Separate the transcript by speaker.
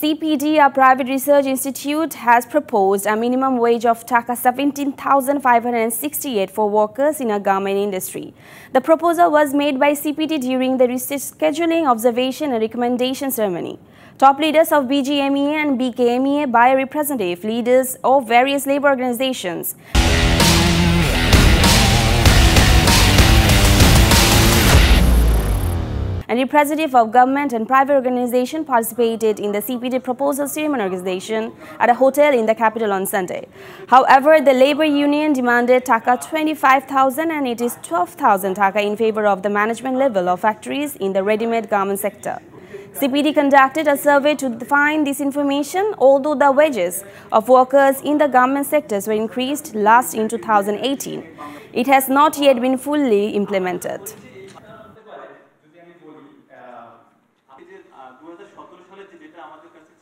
Speaker 1: CPD, a private research institute, has proposed a minimum wage of Taka 17,568 for workers in a garment industry. The proposal was made by CPD during the research scheduling, observation and recommendation ceremony. Top leaders of BGMEA and BKMEA by representative leaders of various labor organizations. And representative of government and private organization participated in the CPD proposal ceremony organization at a hotel in the capital on Sunday. However, the labor union demanded Taka 25,000 and it is 12,000 Taka in favor of the management level of factories in the ready-made garment sector. CPD conducted a survey to find this information, although the wages of workers in the garment sectors were increased last in 2018. It has not yet been fully implemented.
Speaker 2: দু সালে যেটা আমাদের কাছে